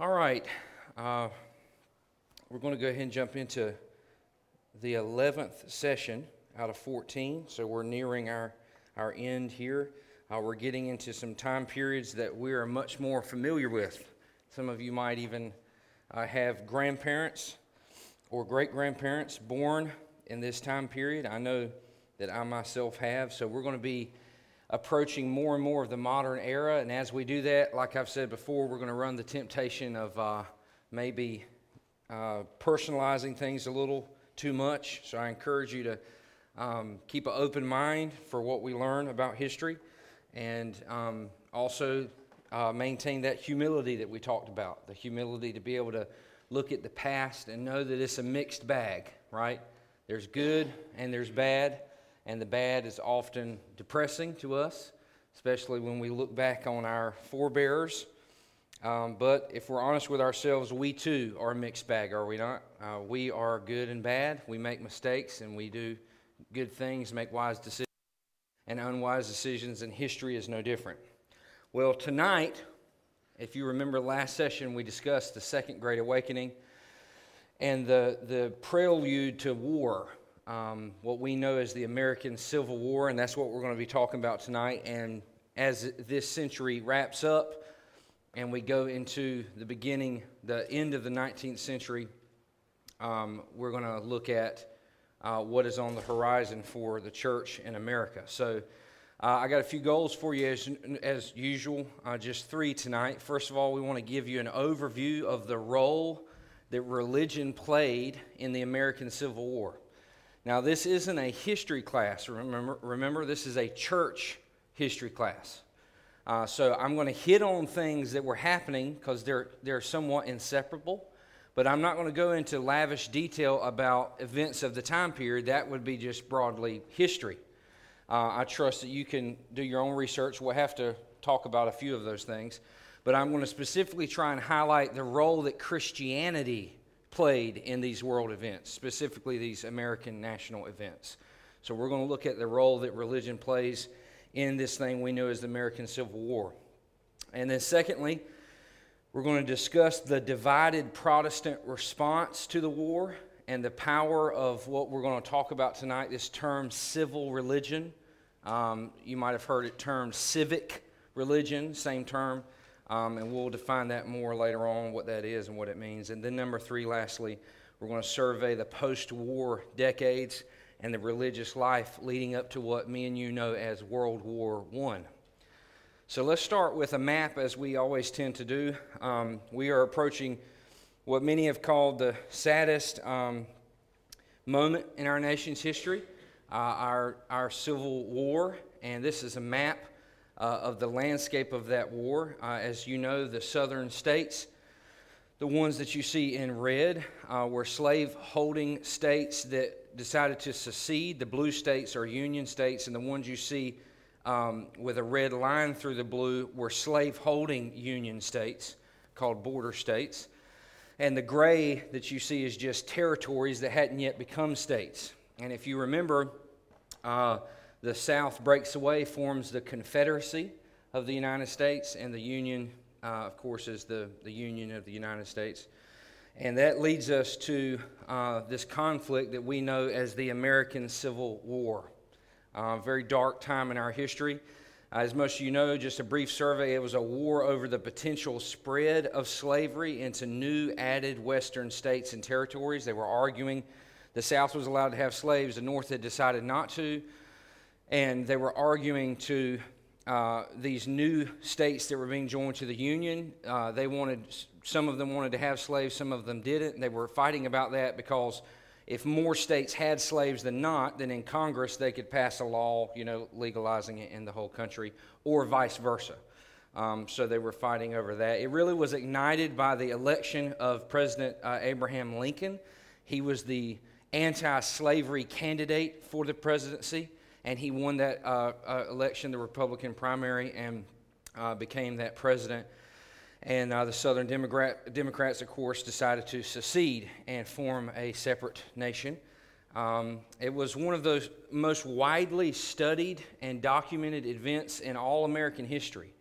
All right. Uh, we're going to go ahead and jump into the 11th session out of 14. So we're nearing our, our end here. Uh, we're getting into some time periods that we are much more familiar with. Some of you might even uh, have grandparents or great grandparents born in this time period. I know that I myself have. So we're going to be approaching more and more of the modern era. And as we do that, like I've said before, we're going to run the temptation of uh, maybe uh, personalizing things a little too much. So I encourage you to um, keep an open mind for what we learn about history and um, also uh, maintain that humility that we talked about the humility to be able to look at the past and know that it's a mixed bag, right? There's good and there's bad and the bad is often depressing to us, especially when we look back on our forebears. Um, but if we're honest with ourselves, we too are a mixed bag, are we not? Uh, we are good and bad. We make mistakes and we do good things, make wise decisions, and unwise decisions, and history is no different. Well, tonight, if you remember last session, we discussed the Second Great Awakening and the, the prelude to war um, what we know as the American Civil War, and that's what we're going to be talking about tonight. And as this century wraps up and we go into the beginning, the end of the 19th century, um, we're going to look at uh, what is on the horizon for the church in America. So, uh, I got a few goals for you as, as usual, uh, just three tonight. First of all, we want to give you an overview of the role that religion played in the American Civil War. Now, this isn't a history class. Remember, remember this is a church history class. Uh, so I'm going to hit on things that were happening because they're, they're somewhat inseparable. But I'm not going to go into lavish detail about events of the time period. That would be just broadly history. Uh, I trust that you can do your own research. We'll have to talk about a few of those things. But I'm going to specifically try and highlight the role that Christianity played in these world events, specifically these American national events. So we're going to look at the role that religion plays in this thing we know as the American Civil War. And then, secondly, we're going to discuss the divided Protestant response to the war and the power of what we're going to talk about tonight this term civil religion. Um, you might have heard it termed civic religion, same term. Um, and we'll define that more later on, what that is and what it means. And then, number three, lastly, we're going to survey the post war decades and the religious life leading up to what me and you know as World War I. So let's start with a map, as we always tend to do. Um, we are approaching what many have called the saddest um, moment in our nation's history, uh, our, our Civil War. And this is a map of the landscape of that war. Uh, as you know, the southern states, the ones that you see in red, uh, were slave holding states that decided to secede. The blue states are Union states, and the ones you see um, with a red line through the blue were slave holding Union states called border states. And the gray that you see is just territories that hadn't yet become states. And if you remember, uh, the South breaks away, forms the Confederacy of the United States, and the Union, uh, of course, is the, the Union of the United States. And that leads us to uh, this conflict that we know as the American Civil War. Uh, very dark time in our history. As most of you know, just a brief survey, it was a war over the potential spread of slavery into new added Western states and territories. They were arguing the South was allowed to have slaves, the North had decided not to and they were arguing to uh, these new states that were being joined to the Union. Uh, they wanted, some of them wanted to have slaves, some of them didn't. They were fighting about that because if more states had slaves than not, then in Congress they could pass a law, you know, legalizing it in the whole country, or vice versa. Um, so they were fighting over that. It really was ignited by the election of President uh, Abraham Lincoln. He was the anti slavery candidate for the presidency and he won that uh, uh, election, the Republican primary, and uh, became that president. And uh, the Southern Democrat, Democrats, of course, decided to secede and form a separate nation. Um, it was one of those most widely studied and documented events in all American history.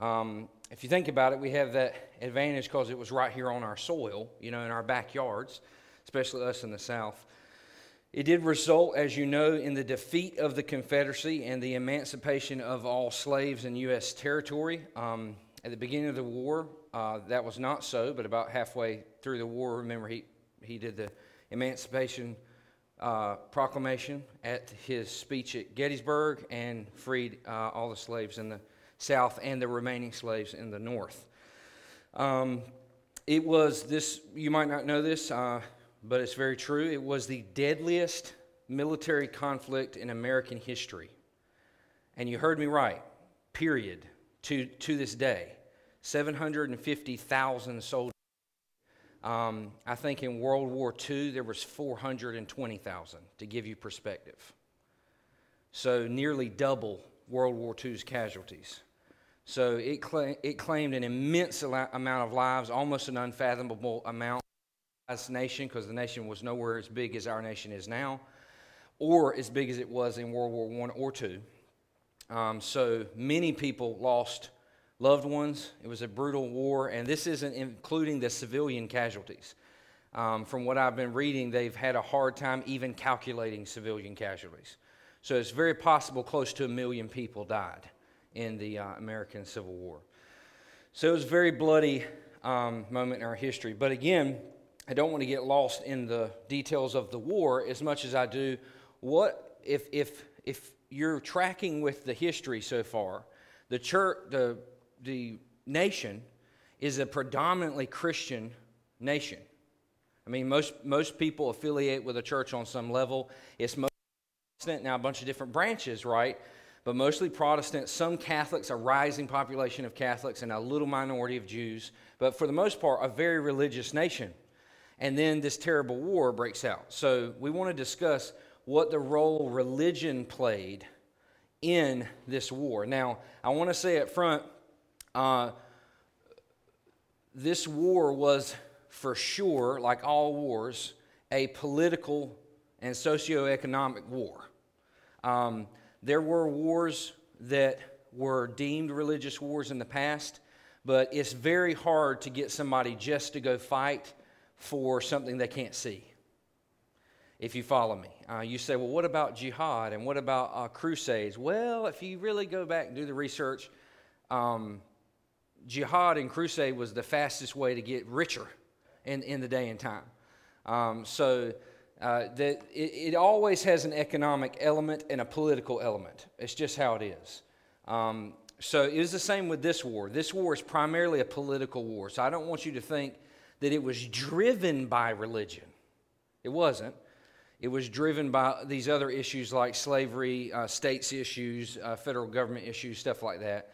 Um, if you think about it, we have that advantage because it was right here on our soil, you know, in our backyards, especially us in the South. It did result, as you know, in the defeat of the Confederacy and the emancipation of all slaves in U.S. territory. Um, at the beginning of the war, uh, that was not so, but about halfway through the war, remember, he, he did the Emancipation uh, Proclamation at his speech at Gettysburg and freed uh, all the slaves in the South and the remaining slaves in the North. Um, it was this, you might not know this, uh, but it's very true. It was the deadliest military conflict in American history. And you heard me right, period, to, to this day. 750,000 soldiers. Um, I think in World War II there was 420,000 to give you perspective. So nearly double World War II's casualties. So it, it claimed an immense amount of lives, almost an unfathomable amount nation, because the nation was nowhere as big as our nation is now, or as big as it was in World War I or II. Um, so many people lost loved ones. It was a brutal war, and this isn't including the civilian casualties. Um, from what I've been reading, they've had a hard time even calculating civilian casualties. So it's very possible close to a million people died in the uh, American Civil War. So it was a very bloody um, moment in our history. But again, I don't want to get lost in the details of the war as much as I do what if if if you're tracking with the history so far, the church the the nation is a predominantly Christian nation. I mean, most most people affiliate with a church on some level. It's Protestant now a bunch of different branches, right? But mostly Protestant. Some Catholics, a rising population of Catholics, and a little minority of Jews. But for the most part, a very religious nation and then this terrible war breaks out. So we want to discuss what the role religion played in this war. Now, I want to say up front, uh, this war was for sure, like all wars, a political and socioeconomic war. Um, there were wars that were deemed religious wars in the past, but it's very hard to get somebody just to go fight for something they can't see. If you follow me, uh, you say, well, what about jihad and what about uh, crusades? Well, if you really go back and do the research, um, jihad and crusade was the fastest way to get richer in, in the day and time. Um, so uh, that it, it, always has an economic element and a political element. It's just how it is. Um, so it is the same with this war. This war is primarily a political war. So I don't want you to think that it was driven by religion. It wasn't. It was driven by these other issues like slavery, uh, states issues, uh, federal government issues, stuff like that.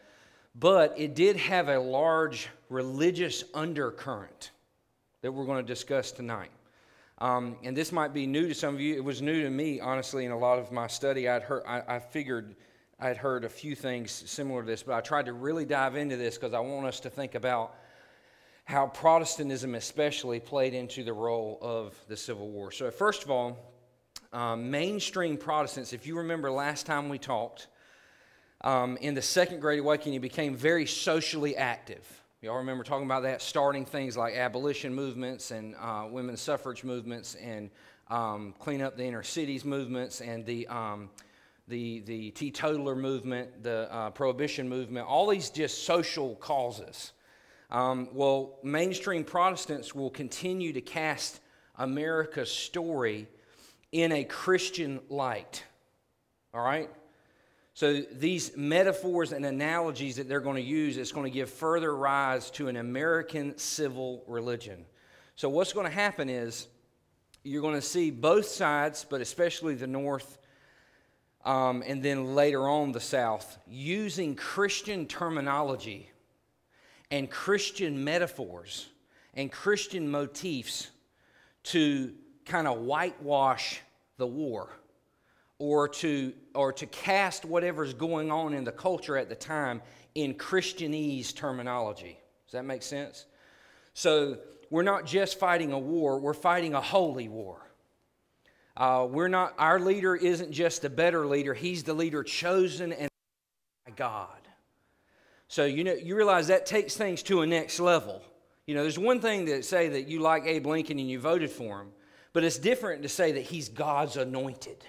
But it did have a large religious undercurrent that we're going to discuss tonight. Um, and this might be new to some of you. It was new to me, honestly, in a lot of my study. I'd heard, I, I figured I'd heard a few things similar to this, but I tried to really dive into this because I want us to think about how Protestantism especially played into the role of the Civil War. So, first of all, um, mainstream Protestants, if you remember last time we talked, um, in the Second Great Awakening, became very socially active. Y'all remember talking about that, starting things like abolition movements and uh, women's suffrage movements and um, clean up the inner cities movements and the, um, the, the teetotaler movement, the uh, prohibition movement, all these just social causes. Um, well, mainstream Protestants will continue to cast America's story in a Christian light. All right? So these metaphors and analogies that they're going to use, it's going to give further rise to an American civil religion. So what's going to happen is you're going to see both sides, but especially the North, um, and then later on the South, using Christian terminology and Christian metaphors and Christian motifs to kind of whitewash the war or to, or to cast whatever's going on in the culture at the time in Christianese terminology. Does that make sense? So we're not just fighting a war, we're fighting a holy war. Uh, we're not, our leader isn't just a better leader, he's the leader chosen and by God. So you know you realize that takes things to a next level. You know, there's one thing to say that you like Abe Lincoln and you voted for him, but it's different to say that he's God's anointed.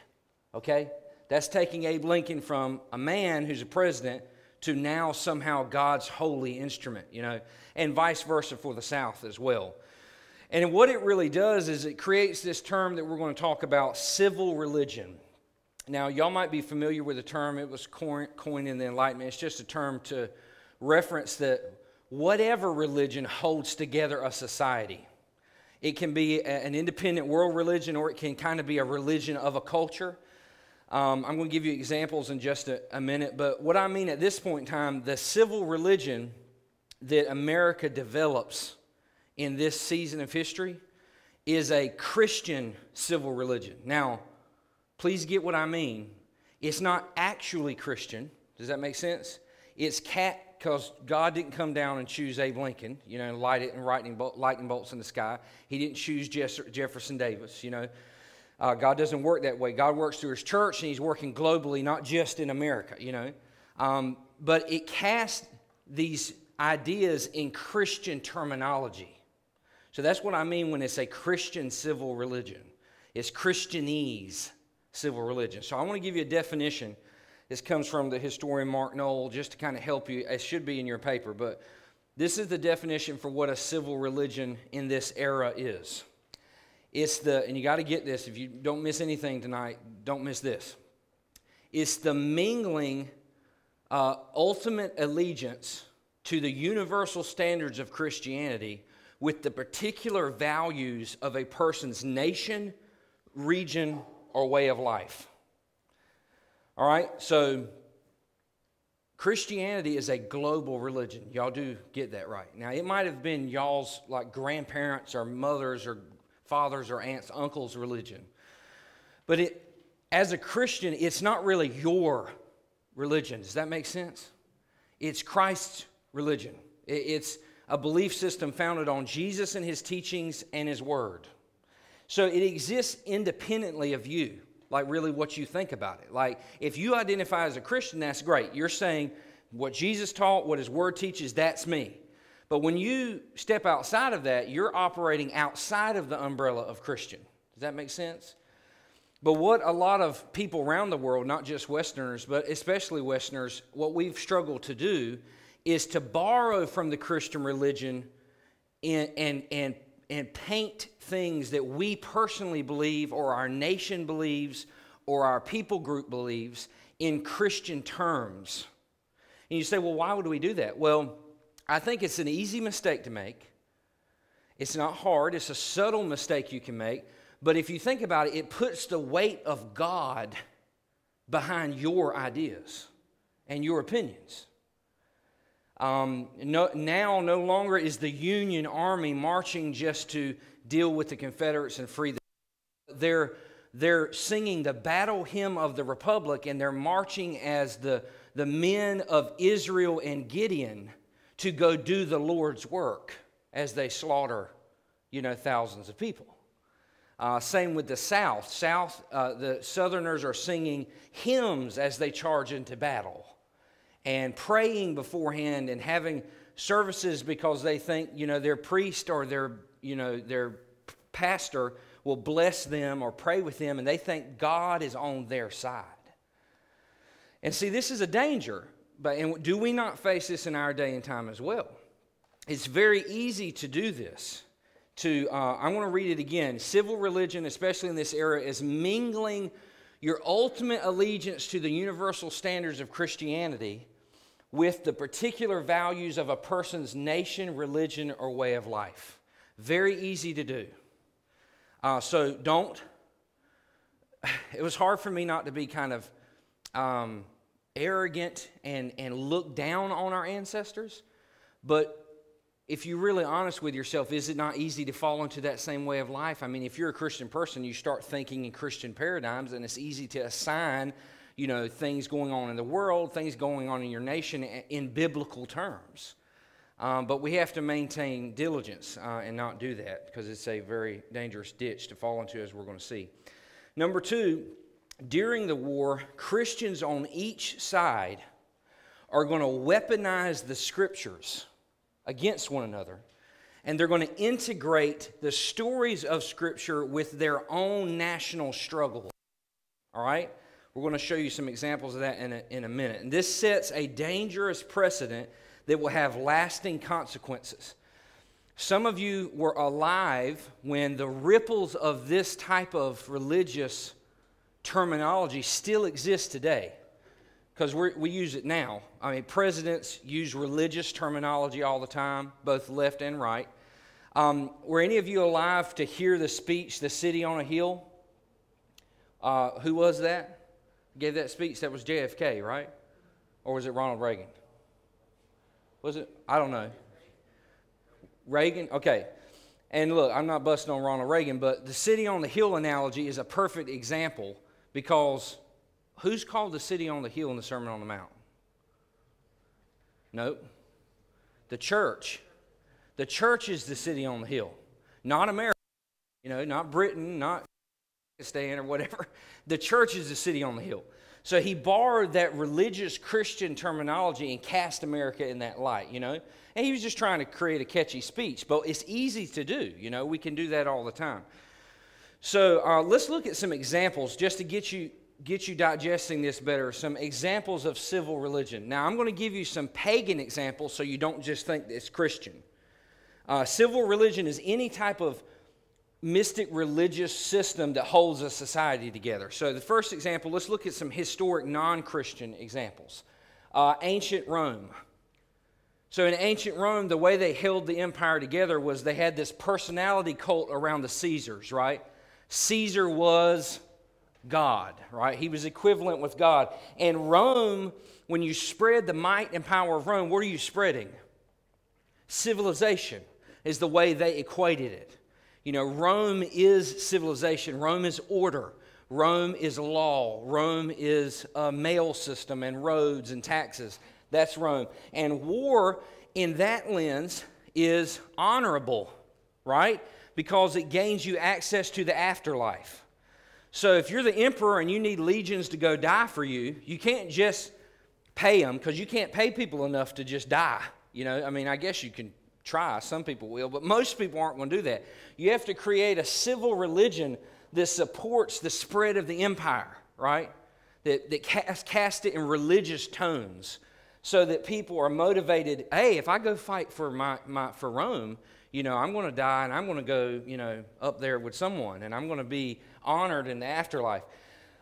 Okay? That's taking Abe Lincoln from a man who's a president to now somehow God's holy instrument, you know, and vice versa for the South as well. And what it really does is it creates this term that we're going to talk about civil religion. Now, y'all might be familiar with the term, it was coined in the Enlightenment. It's just a term to reference that whatever religion holds together a society. It can be an independent world religion or it can kind of be a religion of a culture. Um, I'm going to give you examples in just a, a minute, but what I mean at this point in time, the civil religion that America develops in this season of history is a Christian civil religion. Now, please get what I mean. It's not actually Christian. Does that make sense? It's cat because God didn't come down and choose Abe Lincoln, you know, and light it and lightning, lightning bolts in the sky. He didn't choose Jefferson Davis, you know. Uh, God doesn't work that way. God works through His church, and He's working globally, not just in America, you know. Um, but it casts these ideas in Christian terminology. So that's what I mean when it's a Christian civil religion. It's Christianese civil religion. So I want to give you a definition. This comes from the historian Mark Noll, just to kind of help you. It should be in your paper, but this is the definition for what a civil religion in this era is. It's the, and you got to get this, if you don't miss anything tonight, don't miss this. It's the mingling uh, ultimate allegiance to the universal standards of Christianity with the particular values of a person's nation, region, or way of life. All right, so Christianity is a global religion. Y'all do get that right. Now, it might have been y'all's like grandparents or mothers or father's or aunt's uncle's religion. But it, as a Christian, it's not really your religion. Does that make sense? It's Christ's religion. It's a belief system founded on Jesus and his teachings and his word. So it exists independently of you, like really what you think about it. Like if you identify as a Christian, that's great. You're saying what Jesus taught, what his word teaches, that's me. But when you step outside of that, you're operating outside of the umbrella of Christian. Does that make sense? But what a lot of people around the world, not just Westerners, but especially Westerners, what we've struggled to do is to borrow from the Christian religion and, and, and, and paint things that we personally believe or our nation believes or our people group believes in Christian terms. And you say, well, why would we do that? Well, I think it's an easy mistake to make. It's not hard, it's a subtle mistake you can make. But if you think about it, it puts the weight of God behind your ideas and your opinions. Um, no, now, no longer is the Union Army marching just to deal with the Confederates and free them. They're, they're singing the battle hymn of the Republic and they're marching as the, the men of Israel and Gideon to go do the Lord's work as they slaughter, you know, thousands of people. Uh, same with the South. South, uh, the Southerners are singing hymns as they charge into battle, and praying beforehand and having services because they think, you know, their priest or their, you know, their pastor will bless them or pray with them, and they think God is on their side. And see, this is a danger but and do we not face this in our day and time as well? It's very easy to do this. To uh, I want to read it again. Civil religion, especially in this era, is mingling your ultimate allegiance to the universal standards of Christianity with the particular values of a person's nation, religion, or way of life. Very easy to do. Uh, so don't. It was hard for me not to be kind of um, arrogant and, and look down on our ancestors. But if you're really honest with yourself, is it not easy to fall into that same way of life? I mean, if you're a Christian person, you start thinking in Christian paradigms, and it's easy to assign, you know, things going on in the world, things going on in your nation in biblical terms. Um, but we have to maintain diligence uh, and not do that because it's a very dangerous ditch to fall into, as we're going to see. Number two, during the war, Christians on each side are going to weaponize the scriptures against one another and they're going to integrate the stories of Scripture with their own national struggle. All right? We're going to show you some examples of that in a, in a minute. And this sets a dangerous precedent that will have lasting consequences. Some of you were alive when the ripples of this type of religious terminology still exist today because we use it now. I mean, presidents use religious terminology all the time, both left and right. Um, were any of you alive to hear the speech, The City on a Hill? Uh, who was that? Gave that speech? That was JFK, right? Or was it Ronald Reagan? Was it? I don't know. Reagan? Okay. And look, I'm not busting on Ronald Reagan, but the city on the hill analogy is a perfect example because who's called the city on the hill in the Sermon on the Mount? Nope. The church. The church is the city on the hill, not America, you know, not Britain, not Pakistan or whatever. The church is the city on the hill. So he borrowed that religious Christian terminology and cast America in that light, you know. And he was just trying to create a catchy speech, but it's easy to do, you know. We can do that all the time. So uh, let's look at some examples just to get you get you digesting this better. Some examples of civil religion. Now I'm going to give you some pagan examples so you don't just think it's Christian. Uh, civil religion is any type of mystic religious system that holds a society together. So, the first example, let's look at some historic non Christian examples. Uh, ancient Rome. So, in ancient Rome, the way they held the empire together was they had this personality cult around the Caesars, right? Caesar was God, right? He was equivalent with God. And Rome, when you spread the might and power of Rome, what are you spreading? Civilization is the way they equated it. You know, Rome is civilization, Rome is order, Rome is law, Rome is a mail system and roads and taxes. That's Rome. And war, in that lens, is honorable, right? Because it gains you access to the afterlife. So if you're the emperor and you need legions to go die for you, you can't just pay them because you can't pay people enough to just die. You know, I mean, I guess you can try. Some people will, but most people aren't going to do that. You have to create a civil religion that supports the spread of the empire, right? That, that cast, cast it in religious tones so that people are motivated. Hey, if I go fight for, my, my, for Rome, you know, I'm going to die and I'm going to go, you know, up there with someone and I'm going to be honored in the afterlife.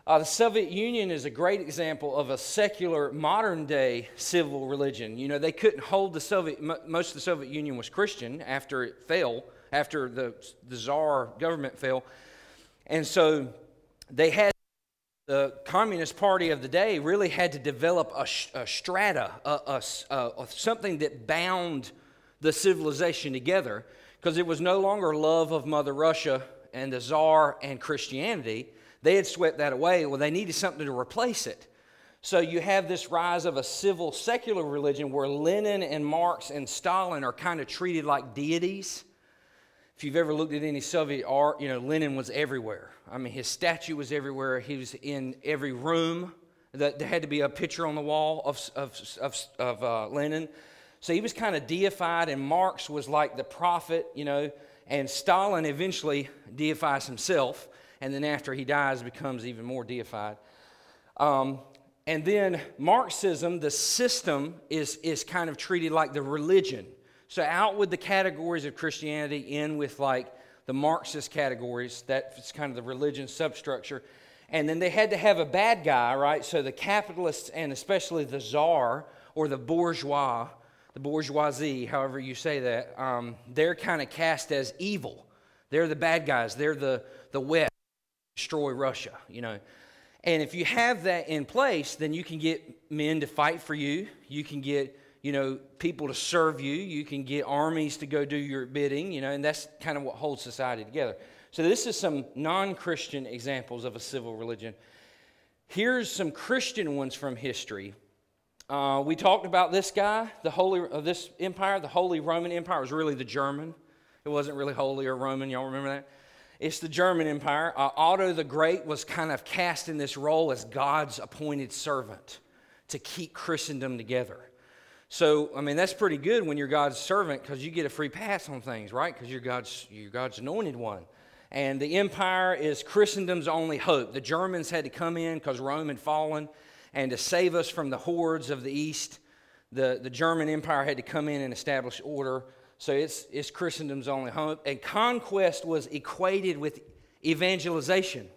Uh, the Soviet Union is a great example of a secular, modern day civil religion. You know, they couldn't hold the Soviet, most of the Soviet Union was Christian after it fell, after the, the Tsar government fell. And so they had, the Communist Party of the day really had to develop a, a strata, a, a, something that bound the civilization together because it was no longer love of Mother Russia and the Tsar and Christianity they had swept that away. Well, they needed something to replace it. So you have this rise of a civil secular religion where Lenin and Marx and Stalin are kind of treated like deities. If you've ever looked at any Soviet art, you know, Lenin was everywhere. I mean, his statue was everywhere. He was in every room. There had to be a picture on the wall of, of, of, of uh, Lenin. So he was kind of deified, and Marx was like the prophet, you know, and Stalin eventually deifies himself and then after he dies, becomes even more deified. Um, and then Marxism, the system, is, is kind of treated like the religion. So out with the categories of Christianity, in with like the Marxist categories. That's kind of the religion substructure. And then they had to have a bad guy, right? So the capitalists and especially the czar or the bourgeois, the bourgeoisie, however you say that, um, they're kind of cast as evil. They're the bad guys. They're the, the West destroy Russia, you know. And if you have that in place, then you can get men to fight for you. You can get, you know, people to serve you. You can get armies to go do your bidding, you know, and that's kind of what holds society together. So this is some non-Christian examples of a civil religion. Here's some Christian ones from history. Uh, we talked about this guy, the holy of uh, this empire, the Holy Roman Empire was really the German. It wasn't really holy or Roman. Y'all remember that? It's the German Empire. Uh, Otto the Great was kind of cast in this role as God's appointed servant to keep Christendom together. So, I mean, that's pretty good when you're God's servant because you get a free pass on things, right? Because you're God's, you're God's anointed one. And the empire is Christendom's only hope. The Germans had to come in because Rome had fallen, and to save us from the hordes of the East, the, the German Empire had to come in and establish order. So it's, it's Christendom's only hope. And conquest was equated with evangelization.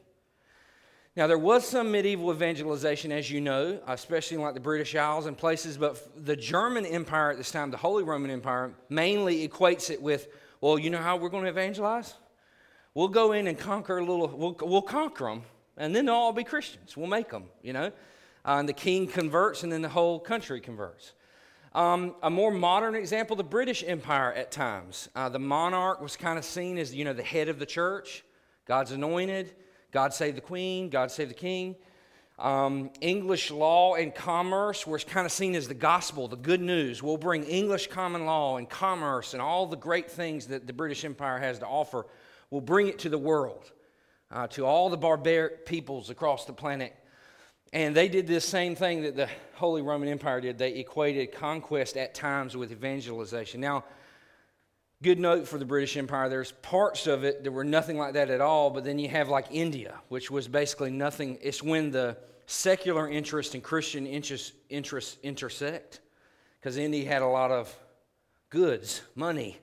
Now, there was some medieval evangelization, as you know, especially in like the British Isles and places, but the German Empire at this time, the Holy Roman Empire, mainly equates it with, well, you know how we're going to evangelize? We'll go in and conquer a little, we'll, we'll conquer them, and then they'll all be Christians. We'll make them, you know? Uh, and the king converts, and then the whole country converts. Um, a more modern example, the British Empire at times. Uh, the monarch was kind of seen as, you know, the head of the church, God's anointed. God save the queen, God save the king. Um, English law and commerce were kind of seen as the gospel, the good news. We'll bring English common law and commerce and all the great things that the British Empire has to offer. We'll bring it to the world, uh, to all the barbaric peoples across the planet. And they did this same thing that the Holy Roman Empire did. They equated conquest at times with evangelization. Now, Good note for the British Empire. There's parts of it that were nothing like that at all, but then you have like India, which was basically nothing. It's when the secular interest and Christian interest, interests intersect, because India had a lot of goods, money,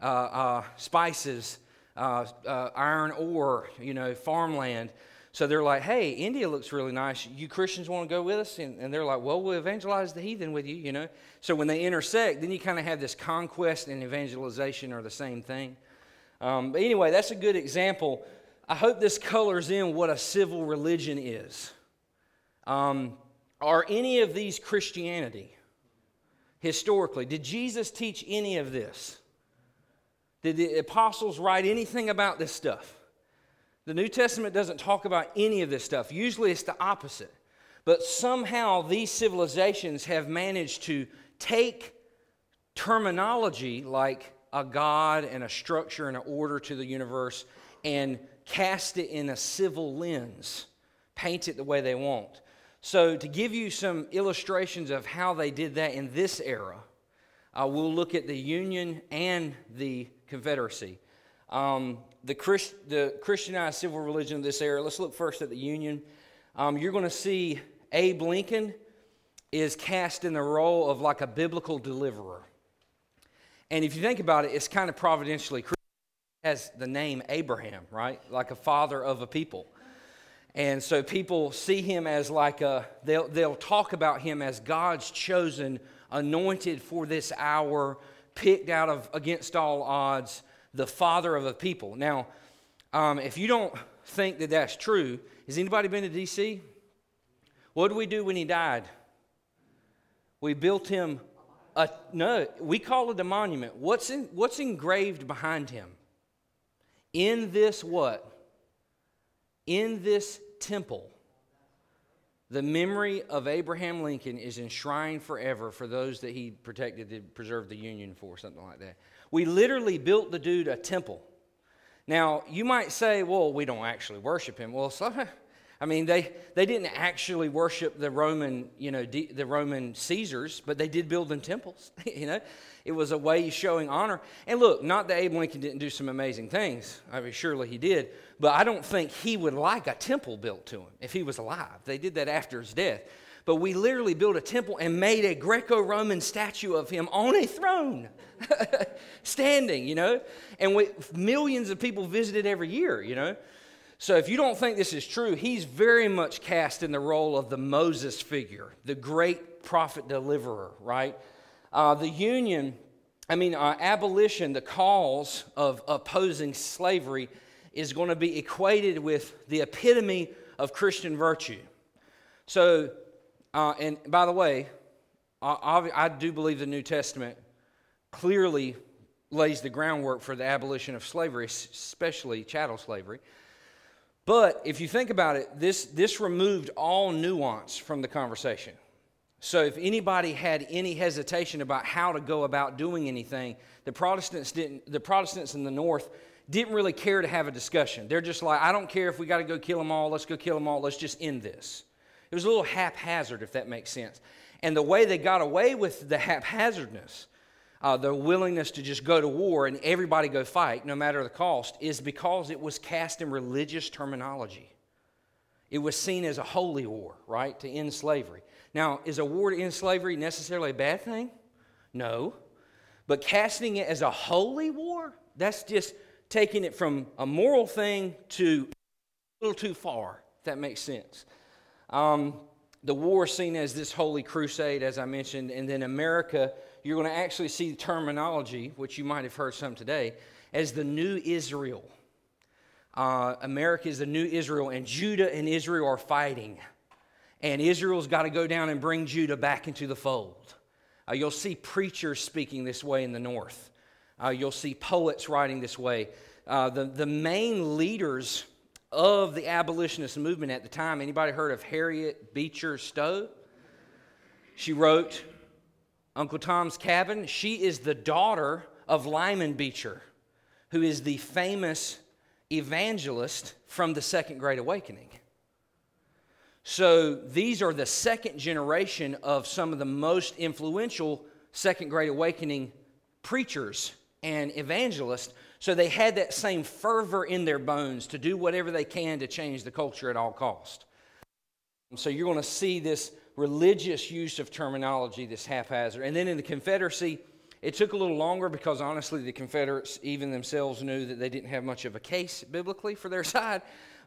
uh, uh, spices, uh, uh iron ore, you know, farmland. So they're like, hey, India looks really nice. You Christians want to go with us? And, and, they're like, well, we'll evangelize the heathen with you, you know. So when they intersect, then you kind of have this conquest and evangelization are the same thing. Um, but anyway, that's a good example. I hope this colors in what a civil religion is. Um, are any of these Christianity? Historically, did Jesus teach any of this? Did the apostles write anything about this stuff? The New Testament doesn't talk about any of this stuff. Usually it's the opposite. But somehow these civilizations have managed to take terminology like a God and a structure and an order to the universe and cast it in a civil lens, paint it the way they want. So, to give you some illustrations of how they did that in this era, uh, we'll look at the Union and the Confederacy. Um, the, Christ, the Christianized civil religion of this era, let's look first at the Union. Um, you're going to see Abe Lincoln is cast in the role of like a biblical deliverer. And if you think about it, it's kind of providentially has the name Abraham, right? Like a father of a people. And so people see him as like a, they'll, they'll talk about him as God's chosen, anointed for this hour, picked out of against all odds, the father of a people. Now, um, if you don't think that that's true, has anybody been to D.C.? What did we do when he died? We built him a, no, we call it a monument. What's, in, what's engraved behind him? In this what? In this temple, the memory of Abraham Lincoln is enshrined forever for those that he protected to preserve the Union for, something like that. We literally built the dude a temple. Now, you might say, well, we don't actually worship him. Well, so, I mean, they, they didn't actually worship the Roman, you know, the Roman Caesars, but they did build them temples. you know, it was a way showing honor. And look, not that Abe Lincoln didn't do some amazing things. I mean, surely he did, but I don't think he would like a temple built to him if he was alive. They did that after his death. But we literally built a temple and made a Greco Roman statue of him on a throne, standing, you know? And we, millions of people visited every year, you know? So if you don't think this is true, he's very much cast in the role of the Moses figure, the great prophet deliverer, right? Uh, the union, I mean, uh, abolition, the cause of opposing slavery is going to be equated with the epitome of Christian virtue. So uh, and by the way, I, I do believe the New Testament clearly lays the groundwork for the abolition of slavery, especially chattel slavery. But if you think about it, this, this removed all nuance from the conversation. So if anybody had any hesitation about how to go about doing anything, the Protestants didn't the Protestants in the north didn't really care to have a discussion. They're just like, I don't care if we got to go kill them all, let's go kill them all, let's just end this. It was a little haphazard, if that makes sense. And the way they got away with the haphazardness, uh, the willingness to just go to war and everybody go fight, no matter the cost, is because it was cast in religious terminology. It was seen as a holy war, right, to end slavery. Now, is a war to end slavery necessarily a bad thing? No. But casting it as a holy war, that's just taking it from a moral thing to a little too far, if that makes sense. Um, the war seen as this holy crusade, as I mentioned, and then America, you're going to actually see the terminology, which you might have heard some today, as the new Israel. Uh, America is the new Israel, and Judah and Israel are fighting. And Israel's got to go down and bring Judah back into the fold. Uh, you'll see preachers speaking this way in the north. Uh, you'll see poets writing this way. Uh, the, the main leaders of the abolitionist movement at the time, anybody heard of Harriet Beecher Stowe? She wrote Uncle Tom's Cabin. She is the daughter of Lyman Beecher, who is the famous evangelist from the Second Great Awakening. So these are the second generation of some of the most influential Second Great Awakening preachers and evangelists. So they had that same fervor in their bones to do whatever they can to change the culture at all cost. So you're going to see this religious use of terminology, this haphazard. And then in the Confederacy, it took a little longer because honestly, the Confederates even themselves knew that they didn't have much of a case biblically for their side.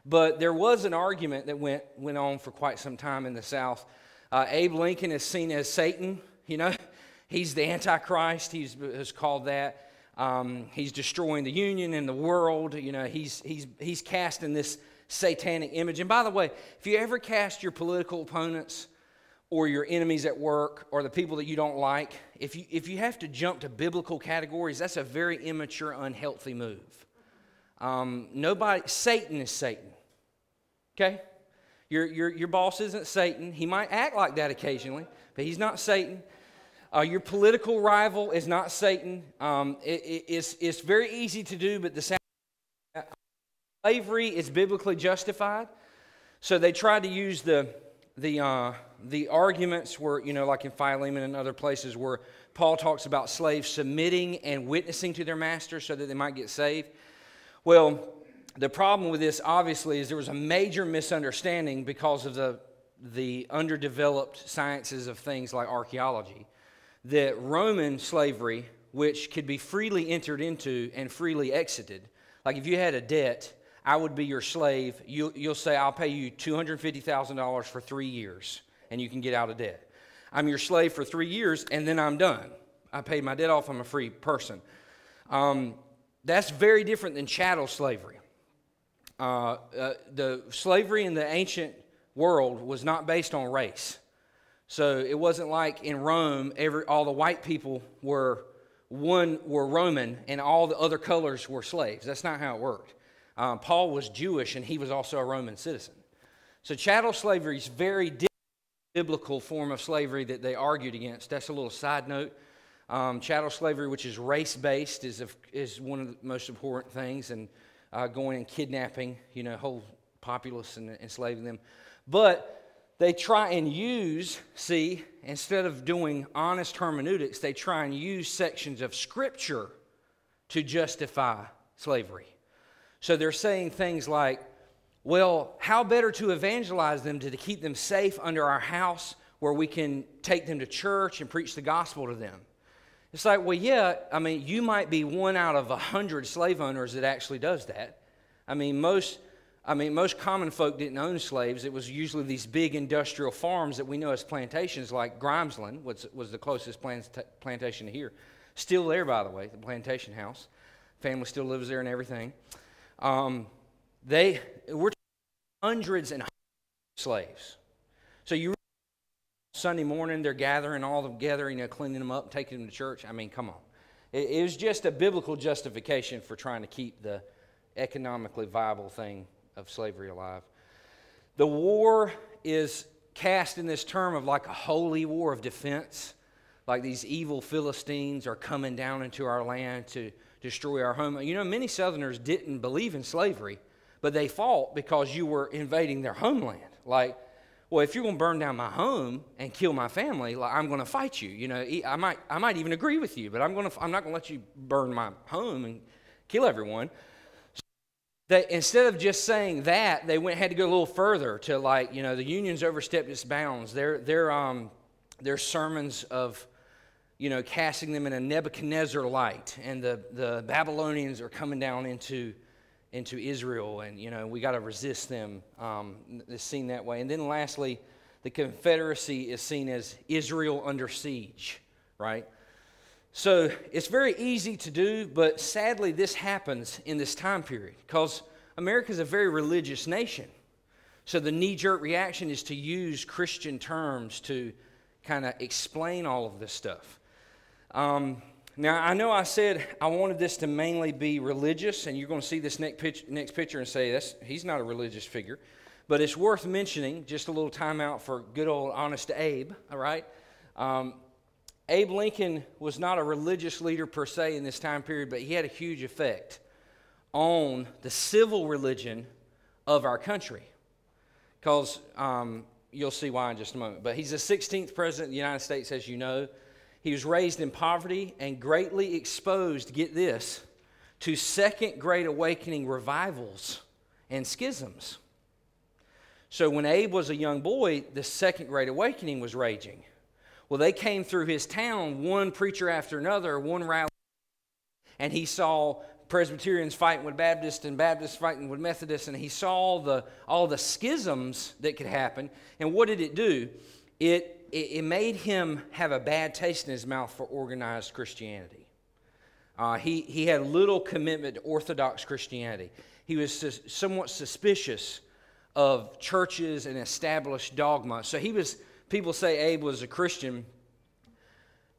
But there was an argument that went, went on for quite some time in the South. Uh, Abe Lincoln is seen as Satan, you know, he's the Antichrist, he's, he's called that. Um, he's destroying the union and the world. You know, he's, he's, he's casting this satanic image. And by the way, if you ever cast your political opponents or your enemies at work or the people that you don't like, if you, if you have to jump to biblical categories, that's a very immature, unhealthy move. Um, nobody, Satan is Satan. Okay? Your, your, your boss isn't Satan. He might act like that occasionally, but he's not Satan. Uh, your political rival is not Satan. Um, it, it, it's, it's very easy to do, but the slavery is biblically justified. So they tried to use the, the, uh, the arguments were, you know, like in Philemon and other places where Paul talks about slaves submitting and witnessing to their masters so that they might get saved. Well, the problem with this, obviously, is there was a major misunderstanding because of the, the underdeveloped sciences of things like archaeology. That Roman slavery, which could be freely entered into and freely exited, like if you had a debt, I would be your slave. You, you'll say, I'll pay you $250,000 for three years and you can get out of debt. I'm your slave for three years, and then I'm done. I paid my debt off, I'm a free person. Um, that's very different than chattel slavery. Uh, uh, the slavery in the ancient world was not based on race. So it wasn't like in Rome, every, all the white people were one were Roman and all the other colors were slaves. That's not how it worked. Um, Paul was Jewish and he was also a Roman citizen. So chattel slavery is very biblical form of slavery that they argued against. That's a little side note. Um, chattel slavery, which is race based, is, is one of the most important things, and uh, going and kidnapping, you know, whole populace and enslaving them. But they try and use, see, instead of doing honest hermeneutics, they try and use sections of Scripture to justify slavery. So they're saying things like, well, how better to evangelize them to, keep them safe under our house where we can take them to church and preach the gospel to them? It's like, well, yeah, I mean, you might be one out of a hundred slave owners that actually does that. I mean, most, I mean, most common folk didn't own slaves. It was usually these big industrial farms that we know as plantations, like Grimesland was, was the closest plantation here. Still there, by the way, the plantation house. Family still lives there and everything. Um, they we're hundreds and hundreds of slaves. So you Sunday morning they're gathering all together, you know, cleaning them up, taking them to church. I mean, come on. It, it was just a biblical justification for trying to keep the economically viable thing of slavery alive. The war is cast in this term of like a holy war of defense. Like these evil Philistines are coming down into our land to destroy our home. You know, many Southerners didn't believe in slavery but they fought because you were invading their homeland. Like, well, if you're going to burn down my home and kill my family, like, I'm going to fight you. You know, I might, I might even agree with you, but I'm, going to, I'm not going to let you burn my home and kill everyone. They, instead of just saying that, they went had to go a little further to like, you know, the union's overstepped its bounds. Their, their, um, their sermons of, you know, casting them in a Nebuchadnezzar light, and the, the Babylonians are coming down into into Israel, and you know we got to resist them. Um, it's seen that way. And then lastly, the Confederacy is seen as Israel under siege, right? So it's very easy to do, but sadly this happens in this time period because America is a very religious nation. So the knee-jerk reaction is to use Christian terms to kind of explain all of this stuff. Um, now, I know I said I wanted this to mainly be religious, and you're going to see this next, pitch, next picture and say, That's, he's not a religious figure. But it's worth mentioning, just a little time out for good old honest Abe, all right? Um, Abe Lincoln was not a religious leader per se in this time period, but he had a huge effect on the civil religion of our country. Because um, you'll see why in just a moment. But he's the 16th president of the United States, as you know. He was raised in poverty and greatly exposed, get this, to second great awakening revivals and schisms. So when Abe was a young boy, the second great awakening was raging. Well, they came through his town, one preacher after another, one rally, and he saw Presbyterians fighting with Baptists and Baptists fighting with Methodists, and he saw the, all the schisms that could happen. And what did it do? It it, it made him have a bad taste in his mouth for organized Christianity. Uh, he, he had little commitment to Orthodox Christianity. He was sus- somewhat suspicious of churches and established dogma. So he was, people say Abe was a Christian.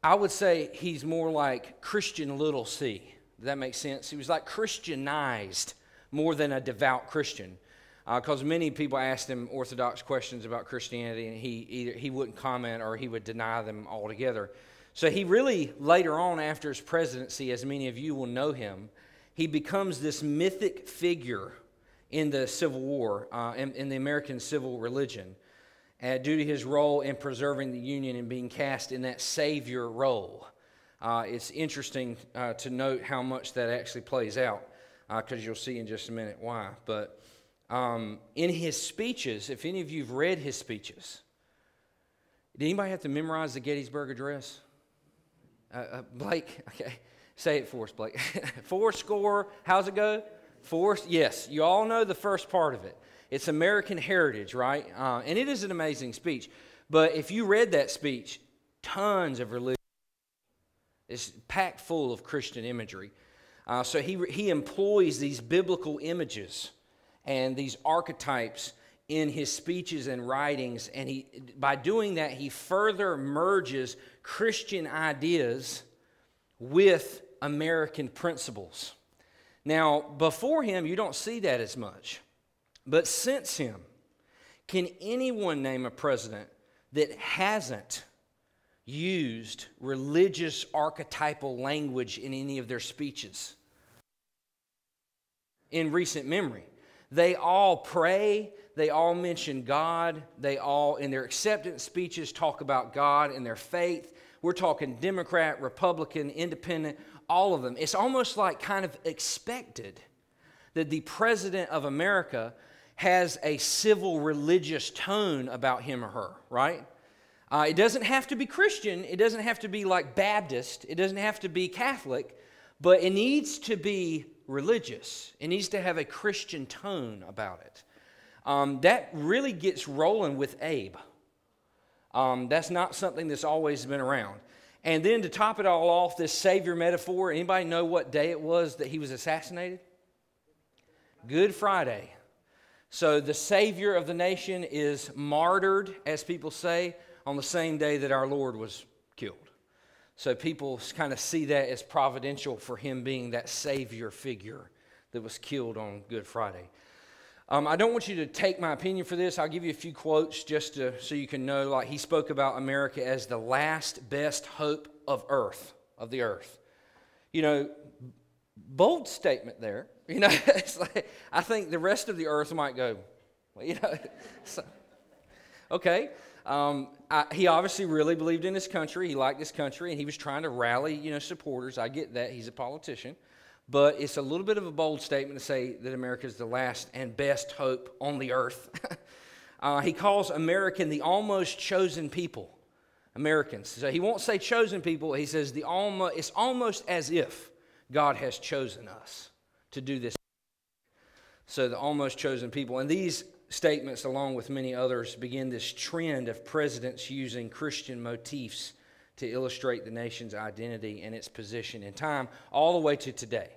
I would say he's more like Christian little c. Does that make sense? He was like Christianized more than a devout Christian because uh, many people asked him orthodox questions about Christianity, and he either he wouldn't comment or he would deny them altogether. So he really later on, after his presidency, as many of you will know him, he becomes this mythic figure in the Civil War, uh, in, in, the American civil religion, uh, due to his role in preserving the Union and being cast in that savior role. Uh, it's interesting uh, to note how much that actually plays out, because uh, you'll see in just a minute why. But um, in his speeches, if any of you have read his speeches, did anybody have to memorize the Gettysburg Address? Uh, uh, Blake, okay, say it for us, Blake. Four score, how's it go? Four, yes, you all know the first part of it. It's American heritage, right? Uh, and it is an amazing speech. But if you read that speech, tons of religion. It's packed full of Christian imagery. Uh, so he, he employs these biblical images and these archetypes in his speeches and writings and he by doing that he further merges christian ideas with american principles now before him you don't see that as much but since him can anyone name a president that hasn't used religious archetypal language in any of their speeches in recent memory they all pray, they all mention God, they all, in their acceptance speeches, talk about God and their faith. We're talking Democrat, Republican, Independent, all of them. It's almost like kind of expected that the President of America has a civil religious tone about him or her, right? Uh, it doesn't have to be Christian, it doesn't have to be like Baptist, it doesn't have to be Catholic, but it needs to be religious. It needs to have a Christian tone about it. Um, that really gets rolling with Abe. Um, that's not something that's always been around. And then to top it all off, this Savior metaphor, anybody know what day it was that he was assassinated? Good Friday. So the Savior of the nation is martyred, as people say, on the same day that our Lord was killed. So people kind of see that as providential for him being that savior figure that was killed on Good Friday. Um, I don't want you to take my opinion for this. I'll give you a few quotes just to, so you can know. Like he spoke about America as the last best hope of earth, of the earth. You know, bold statement there. You know, like, I think the rest of the earth might go, you know. So, okay. Um, I, he obviously really believed in his country. He liked his country, and he was trying to rally, you know, supporters. I get that. He's a politician. But it's a little bit of a bold statement to say that America is the last and best hope on the earth. uh, he calls American the almost chosen people. Americans. So he won't say chosen people. He says the almost, it's almost as if God has chosen us to do this. So the almost chosen people. And these statements, along with many others, begin this trend of presidents using Christian motifs to illustrate the nation's identity and its position in time, all the way to today.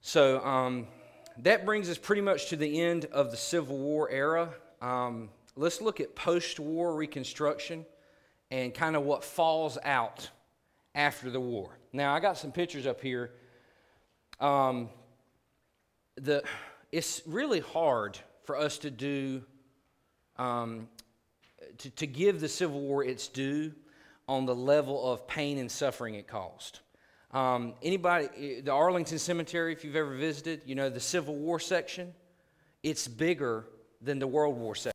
So um, that brings us pretty much to the end of the Civil War era. Um, let's look at post war Reconstruction and kind of what falls out after the war. Now, I got some pictures up here. Um, the, it's really hard for us to do, um, to, to give the Civil War its due on the level of pain and suffering it caused. Um, anybody, the Arlington Cemetery, if you've ever visited, you know, the Civil War section, it's bigger than the World War section.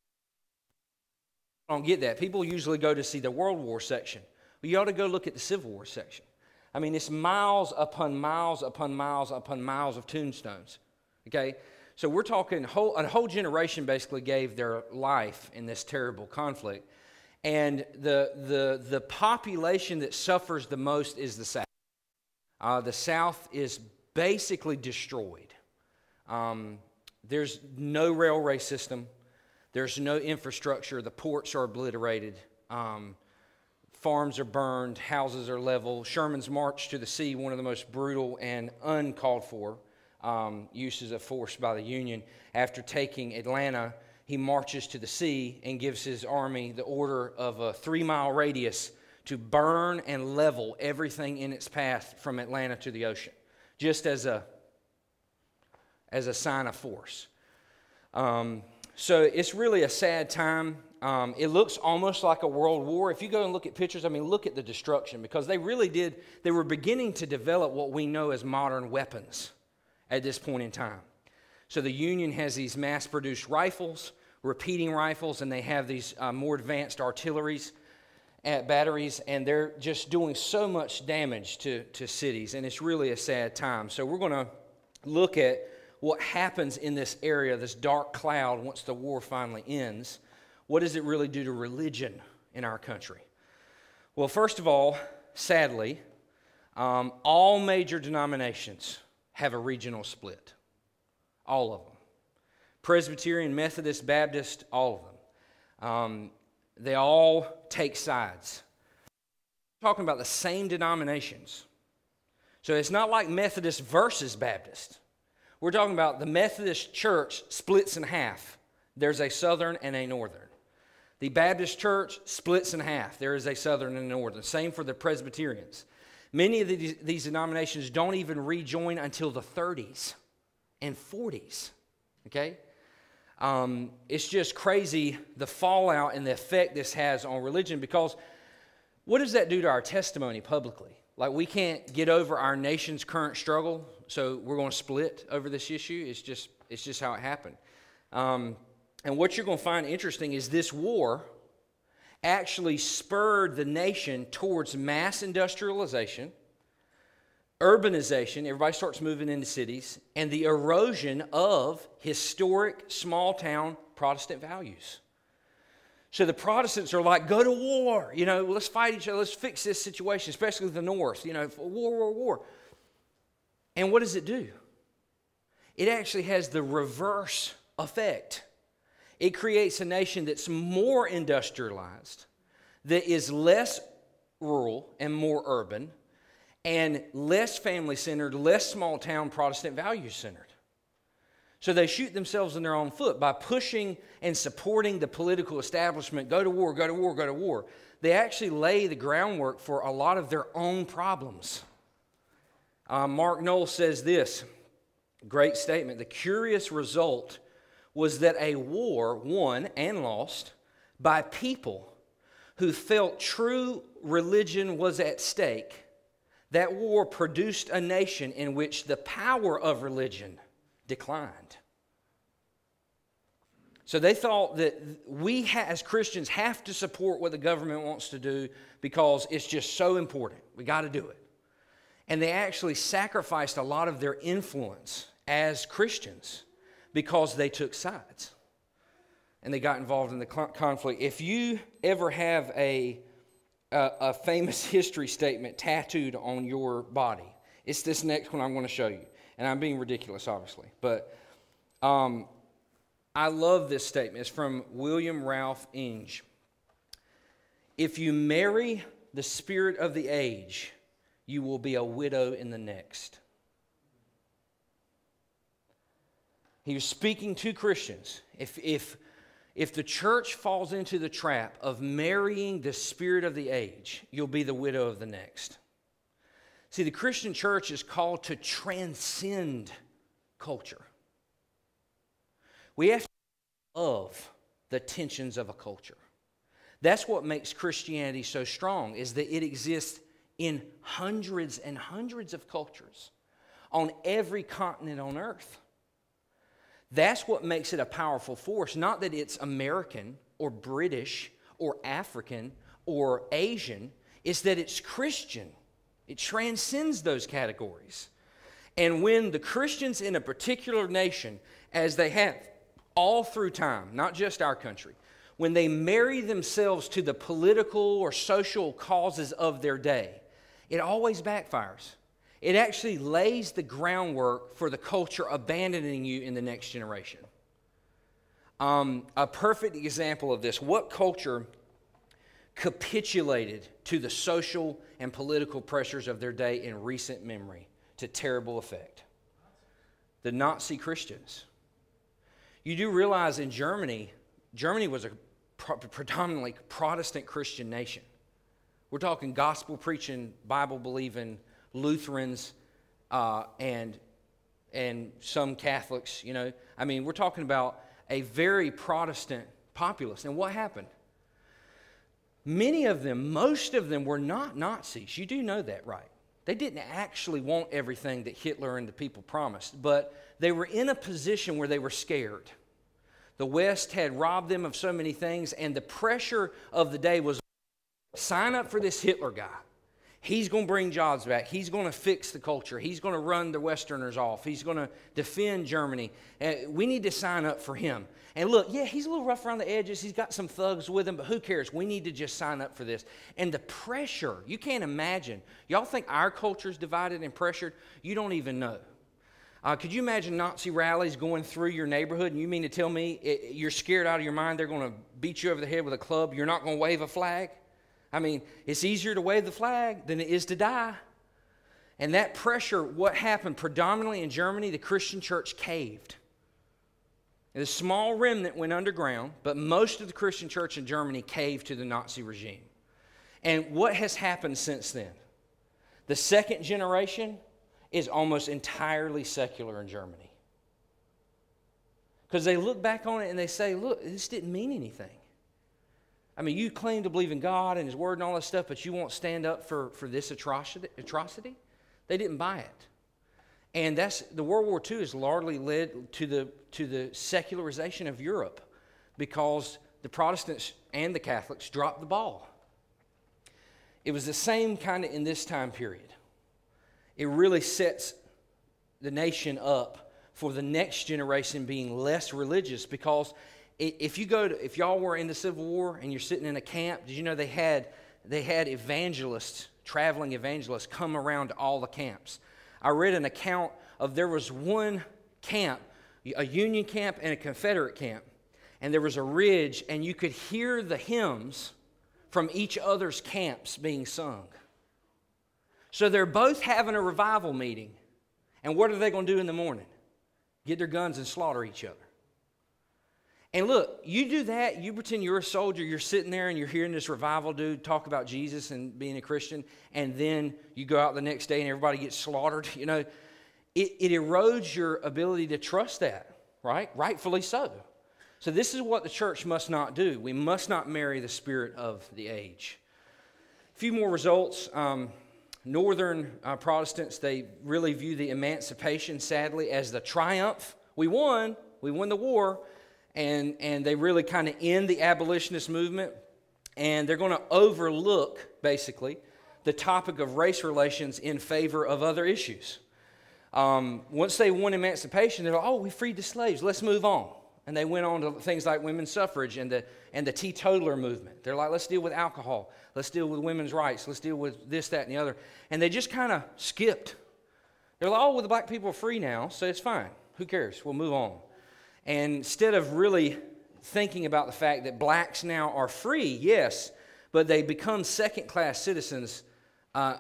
I don't get that. People usually go to see the World War section. But you ought to go look at the Civil War section. I mean, it's miles upon miles upon miles upon miles of tombstones. Okay? So we're talking whole, a whole generation basically gave their life in this terrible conflict. And the, the, the population that suffers the most is the South. Uh, the South is basically destroyed. Um, there's no railway system. There's no infrastructure. The ports are obliterated. Um, farms are burned. Houses are leveled. Sherman's march to the sea, one of the most brutal and uncalled for um, uses of force by the Union. After taking Atlanta, he marches to the sea and gives his army the order of a three mile radius to burn and level everything in its path from Atlanta to the ocean, just as a, as a sign of force. Um, so it's really a sad time. Um, it looks almost like a world war. If you go and look at pictures, I mean, look at the destruction because they really did, they were beginning to develop what we know as modern weapons at this point in time. So the Union has these mass produced rifles, repeating rifles, and they have these uh, more advanced artilleries at batteries, and they're just doing so much damage to, to cities, and it's really a sad time. So we're going to look at what happens in this area, this dark cloud, once the war finally ends. What does it really do to religion in our country? Well, first of all, sadly, um, all major denominations have a regional split. All of them. Presbyterian, Methodist, Baptist, all of them. Um, they all take sides. We're talking about the same denominations. So it's not like Methodist versus Baptist. We're talking about the Methodist church splits in half. There's a southern and a northern. The Baptist church splits in half. There is a southern and a northern. Same for the Presbyterians. Many of these, these denominations don't even rejoin until the 30s and 40s. Okay? Um, it's just crazy the fallout and the effect this has on religion because what does that do to our testimony publicly? Like, we can't get over our nation's current struggle, so we're going to split over this issue. It's just, it's just how it happened. Um, and what you're going to find interesting is this war actually spurred the nation towards mass industrialization, urbanization, everybody starts moving into cities, and the erosion of historic small town Protestant values. So the Protestants are like, go to war, you know, let's fight each other, let's fix this situation, especially the North, you know, war, war, war. And what does it do? It actually has the reverse effect. It creates a nation that's more industrialized, that is less rural and more urban, and less family centered, less small town Protestant value centered. So they shoot themselves in their own foot by pushing and supporting the political establishment go to war, go to war, go to war. They actually lay the groundwork for a lot of their own problems. Uh, Mark Noll says this great statement. The curious result was that a war won and lost by people who felt true religion was at stake. That war produced a nation in which the power of religion declined. So they thought that we as Christians have to support what the government wants to do because it's just so important. We got to do it. And they actually sacrificed a lot of their influence as Christians because they took sides and they got involved in the conflict. If you ever have a, a, a famous history statement tattooed on your body, it's this next one I'm going to show you. And I'm being ridiculous, obviously. But um, I love this statement. It's from William Ralph Inge. If you marry the spirit of the age, you will be a widow in the next. He was speaking to Christians. If, if, if the church falls into the trap of marrying the spirit of the age, you'll be the widow of the next. See, the Christian church is called to transcend culture. We have to love the tensions of a culture. That's what makes Christianity so strong, is that it exists in hundreds and hundreds of cultures on every continent on earth. That's what makes it a powerful force, not that it's American or British or African or Asian, it's that it's Christian. It transcends those categories. And when the Christians in a particular nation, as they have all through time, not just our country, when they marry themselves to the political or social causes of their day, it always backfires. It actually lays the groundwork for the culture abandoning you in the next generation. Um, a perfect example of this what culture capitulated to the social and political pressures of their day in recent memory to terrible effect? The Nazi Christians. You do realize in Germany, Germany was a predominantly Protestant Christian nation. We're talking gospel preaching, Bible believing Lutherans uh, and, and some Catholics, you know. I mean, we're talking about a very Protestant populace. And what happened? Many of them, most of them, were not Nazis. You do know that, right? They didn't actually want everything that Hitler and the people promised, but they were in a position where they were scared. The West had robbed them of so many things, and the pressure of the day was sign up for this Hitler guy. He's going to bring jobs back. He's going to fix the culture. He's going to run the Westerners off. He's going to defend Germany. Uh, we need to sign up for him. And look, yeah, he's a little rough around the edges. He's got some thugs with him, but who cares? We need to just sign up for this. And the pressure, you can't imagine. Y'all think our culture is divided and pressured? You don't even know. Uh, could you imagine Nazi rallies going through your neighborhood and you mean to tell me it, you're scared out of your mind they're going to beat you over the head with a club? You're not going to wave a flag? I mean, it's easier to wave the flag than it is to die. And that pressure, what happened predominantly in Germany, the Christian church caved. A small remnant went underground, but most of the Christian church in Germany caved to the Nazi regime. And what has happened since then? The second generation is almost entirely secular in Germany. Because they look back on it and they say, look, this didn't mean anything. I mean, you claim to believe in God and His Word and all this stuff, but you won't stand up for, for this atrocity, atrocity? They didn't buy it. And that's the World War II has largely led to the, to the secularization of Europe because the Protestants and the Catholics dropped the ball. It was the same kind of in this time period it really sets the nation up for the next generation being less religious because if you go to if y'all were in the civil war and you're sitting in a camp did you know they had they had evangelists traveling evangelists come around to all the camps i read an account of there was one camp a union camp and a confederate camp and there was a ridge and you could hear the hymns from each other's camps being sung so they're both having a revival meeting. And what are they going to do in the morning? Get their guns and slaughter each other. And look, you do that, you pretend you're a soldier, you're sitting there and you're hearing this revival dude talk about Jesus and being a Christian, and then you go out the next day and everybody gets slaughtered. You know, it, it erodes your ability to trust that, right? Rightfully so. So, this is what the church must not do. We must not marry the spirit of the age. A few more results. Um, Northern uh, Protestants, they really view the emancipation, sadly, as the triumph. We won, we won the war, and, and they really kind of end the abolitionist movement. And they're going to overlook, basically, the topic of race relations in favor of other issues. Um, once they won emancipation, they're like, oh, we freed the slaves, let's move on. And they went on to things like women's suffrage and the, and the teetotaler movement. They're like, let's deal with alcohol, let's deal with women's rights, let's deal with this, that, and the other. And they just kind of skipped. They're like, oh, well, the black people are free now, so it's fine. Who cares? We'll move on. And instead of really thinking about the fact that blacks now are free, yes, but they become second class citizens uh,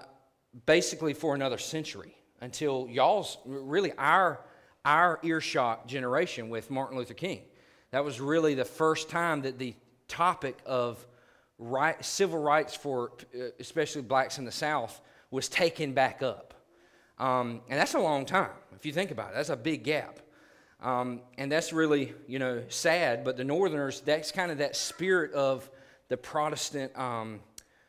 basically for another century until y'all's really our our earshot generation with Martin Luther King. That was really the first time that the topic of right, civil rights for uh, especially blacks in the South was taken back up. Um, and that's a long time, if you think about it. That's a big gap. Um, and that's really, you know, sad. But the Northerners, that's kind of that spirit of the Protestant um,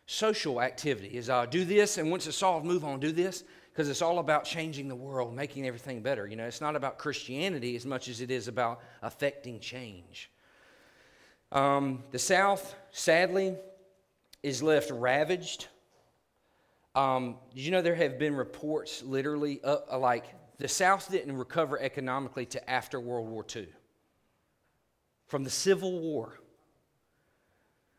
social activity is uh, do this, and once it's solved, move on, do this because it's all about changing the world, making everything better. You know, it's not about Christianity as much as it is about affecting change. Um, the South, sadly, is left ravaged. Um, did you know there have been reports literally uh, like the South didn't recover economically to after World War II? From the Civil War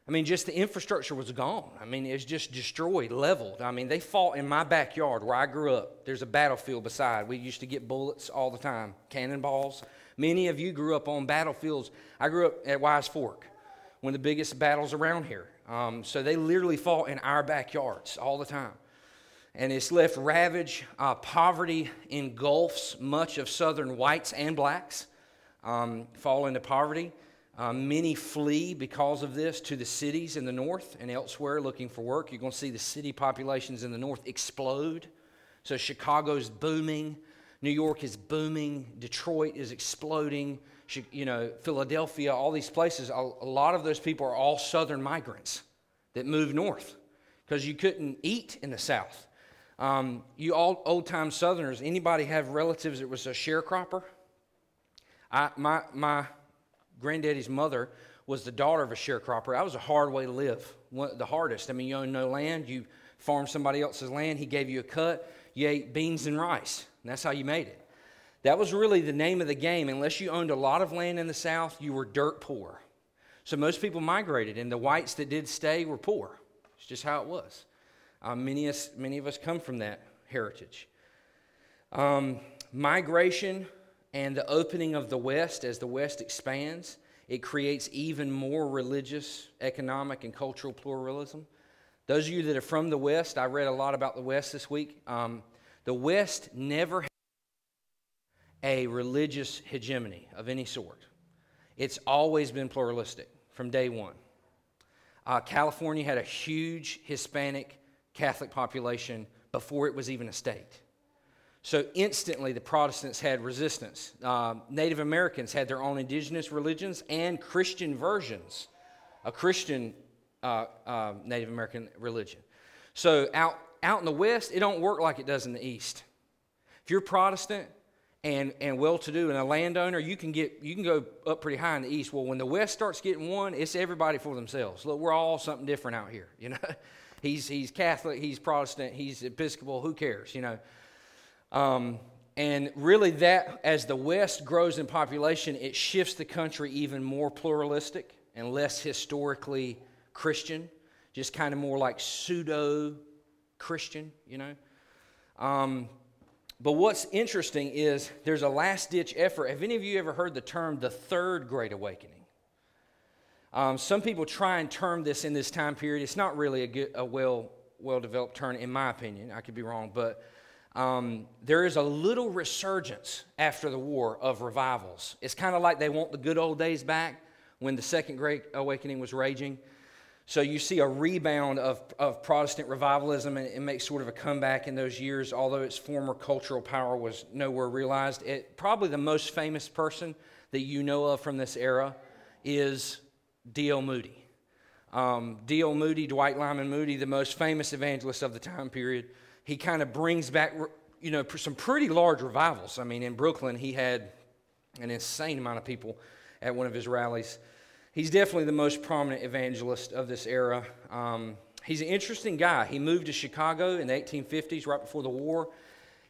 I mean, just the infrastructure was gone. I mean, it was just destroyed, leveled. I mean, they fought in my backyard where I grew up. There's a battlefield beside. We used to get bullets all the time, cannonballs. Many of you grew up on battlefields. I grew up at Wyse Fork, one of the biggest battles around here. Um, so they literally fought in our backyards all the time. And it's left ravage. Uh, poverty engulfs much of southern whites and blacks, um, fall into poverty. Um, many flee because of this to the cities in the north and elsewhere looking for work. You're going to see the city populations in the north explode. So Chicago's booming, New York is booming, Detroit is exploding, you know, Philadelphia, all these places. A lot of those people are all southern migrants that move north because you couldn't eat in the south. Um, you all old time southerners, anybody have relatives that was a sharecropper? I, my, my granddaddy's mother was the daughter of a sharecropper. That was a hard way to live, One, the hardest. I mean, you own no land, you farmed somebody else's land, he gave you a cut, you ate beans and rice, and that's how you made it. That was really the name of the game. Unless you owned a lot of land in the South, you were dirt poor. So most people migrated, and the whites that did stay were poor. It's just how it was. Um, many, us, many of us come from that heritage. Um, migration and the opening of the West as the West expands, it creates even more religious, economic, and cultural pluralism. Those of you that are from the West, I read a lot about the West this week. Um, the West never had a religious hegemony of any sort. It's always been pluralistic from day one. Uh, California had a huge Hispanic Catholic population before it was even a state. So instantly, the Protestants had resistance. Uh, Native Americans had their own indigenous religions and Christian versions, a Christian uh, uh, Native American religion. So out, out in the West, it don't work like it does in the East. If you're Protestant and, and well-to-do and a landowner, you can get you can go up pretty high in the East. Well, when the West starts getting one, it's everybody for themselves. Look, we're all something different out here. You know, he's he's Catholic, he's Protestant, he's Episcopal. Who cares? You know. Um, and really, that as the West grows in population, it shifts the country even more pluralistic and less historically Christian, just kind of more like pseudo Christian, you know. Um, but what's interesting is there's a last ditch effort. Have any of you ever heard the term the third great awakening? Um, some people try and term this in this time period. It's not really a, good, a well well developed term, in my opinion. I could be wrong, but um, there is a little resurgence after the war of revivals. It's kind of like they want the good old days back when the Second Great Awakening was raging. So you see a rebound of, of Protestant revivalism, and it makes sort of a comeback in those years, although its former cultural power was nowhere realized. It, probably the most famous person that you know of from this era is D.L. Moody. Um, D.L. Moody, Dwight Lyman Moody, the most famous evangelist of the time period he kind of brings back, you know, some pretty large revivals. I mean, in Brooklyn, he had an insane amount of people at one of his rallies. He's definitely the most prominent evangelist of this era. Um, he's an interesting guy. He moved to Chicago in the 1850s, right before the war.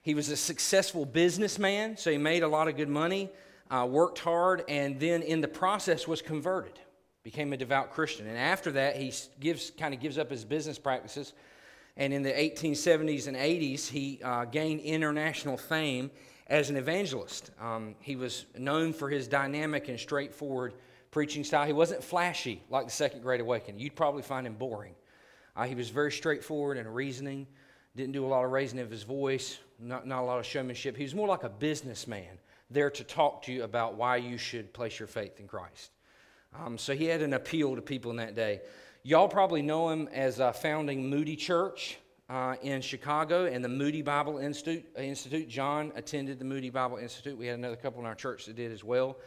He was a successful businessman, so he made a lot of good money, uh, worked hard, and then in the process was converted, became a devout Christian. And after that, he gives kind of gives up his business practices. And in the 1870s and 80s, he uh, gained international fame as an evangelist. Um, he was known for his dynamic and straightforward preaching style. He wasn't flashy like the Second Great Awakening. You'd probably find him boring. Uh, he was very straightforward and reasoning, didn't do a lot of raising of his voice, not, not a lot of showmanship. He was more like a businessman there to talk to you about why you should place your faith in Christ. Um, so he had an appeal to people in that day. Y'all probably know him as uh, founding Moody Church uh, in Chicago and the Moody Bible Institute, uh, Institute. John attended the Moody Bible Institute. We had another couple in our church that did as well.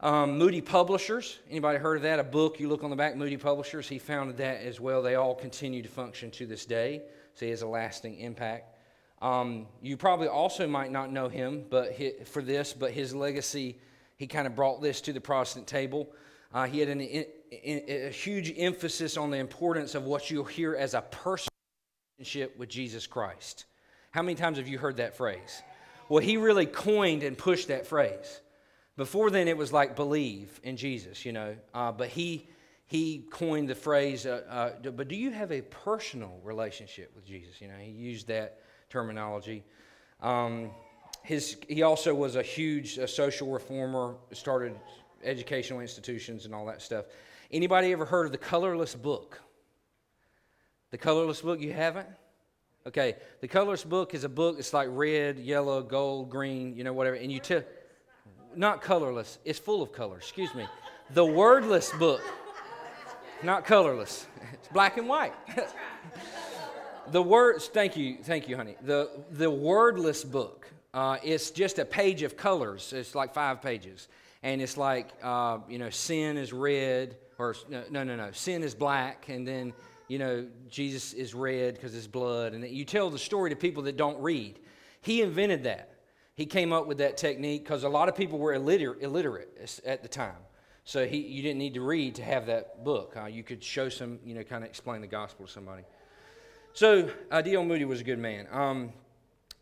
Um, Moody Publishers, anybody heard of that? A book, you look on the back, Moody Publishers, he founded that as well. They all continue to function to this day, so he has a lasting impact. Um, you probably also might not know him but he, for this, but his legacy, he kind of brought this to the Protestant table. Uh, he had an, in, in, a huge emphasis on the importance of what you'll hear as a personal relationship with Jesus Christ. How many times have you heard that phrase? Well, he really coined and pushed that phrase. Before then, it was like believe in Jesus, you know. Uh, but he he coined the phrase. Uh, uh, but do you have a personal relationship with Jesus? You know, he used that terminology. Um, his he also was a huge uh, social reformer. Started educational institutions and all that stuff. Anybody ever heard of the colorless book? The colorless book you haven't? Okay, the colorless book is a book. It's like red, yellow, gold, green, you know, whatever. And you tell not colorless, it's full of color, excuse me. The wordless book, not colorless, it's black and white. the words, thank you, thank you, honey. The, the wordless book, uh, it's just a page of colors, it's like five pages. And it's like, uh, you know, sin is red, or no, no, no, sin is black, and then, you know, Jesus is red because it's blood. And you tell the story to people that don't read. He invented that. He came up with that technique because a lot of people were illiterate, illiterate at the time. So he, you didn't need to read to have that book. Uh, you could show some, you know, kind of explain the gospel to somebody. So uh, D.L. Moody was a good man. Um,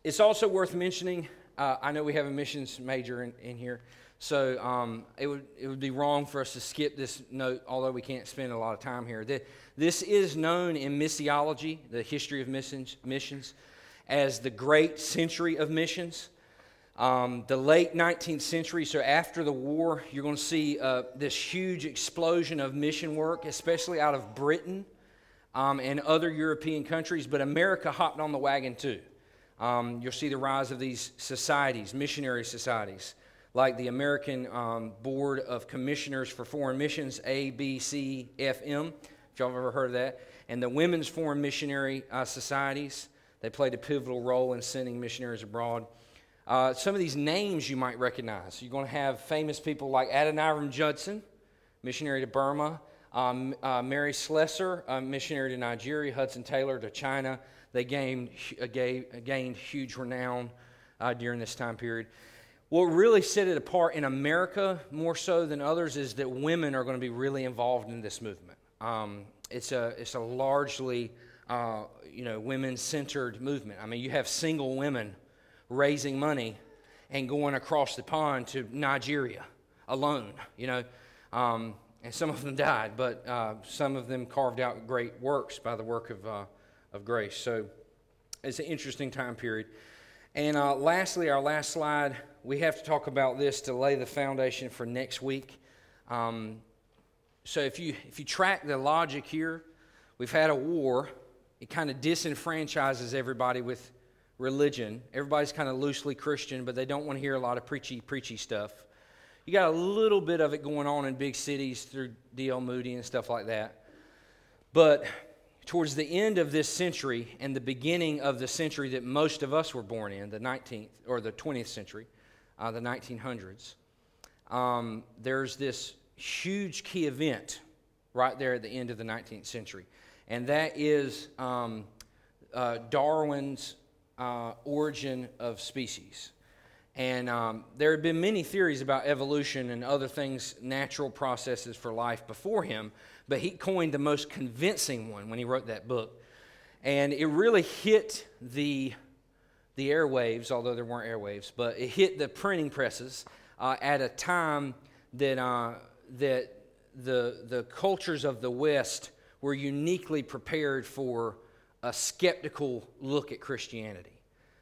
it's also worth mentioning, uh, I know we have a missions major in, in here, so um, it, would, it would be wrong for us to skip this note, although we can't spend a lot of time here. This is known in missiology, the history of missions, missions as the great century of missions. Um, the late 19th century, so after the war, you're going to see uh, this huge explosion of mission work, especially out of Britain um, and other European countries, but America hopped on the wagon too. Um, you'll see the rise of these societies, missionary societies, like the American um, Board of Commissioners for Foreign Missions, ABCFM, if y'all have ever heard of that, and the Women's Foreign Missionary uh, Societies. They played a pivotal role in sending missionaries abroad. Uh, some of these names you might recognize. You're going to have famous people like Adoniram Judson, missionary to Burma, um, uh, Mary Slessor, missionary to Nigeria, Hudson Taylor to China. They gained, uh, gained huge renown uh, during this time period. What really set it apart in America more so than others is that women are going to be really involved in this movement. Um, it's, a, it's a largely uh, you know, women-centered movement. I mean, you have single women raising money and going across the pond to Nigeria alone, you know. Um, and some of them died, but uh, some of them carved out great works by the work of, uh, of grace. So it's an interesting time period. And uh, lastly, our last slide, we have to talk about this to lay the foundation for next week. Um, so if you, if you track the logic here, we've had a war. It kind of disenfranchises everybody with religion. Everybody's kind of loosely Christian, but they don't want to hear a lot of preachy, preachy stuff. You got a little bit of it going on in big cities through D.L. Moody and stuff like that. But towards the end of this century and the beginning of the century that most of us were born in, the 19th or the 20th century, uh, the 1900s, um, there's this huge key event right there at the end of the 19th century. And that is um, uh, Darwin's uh, origin of species. And um, there had been many theories about evolution and other things, natural processes for life before him, but he coined the most convincing one when he wrote that book. And it really hit the, the airwaves, although there weren't airwaves, but it hit the printing presses uh, at a time that, uh, that the, the cultures of the West were uniquely prepared for a skeptical look at Christianity.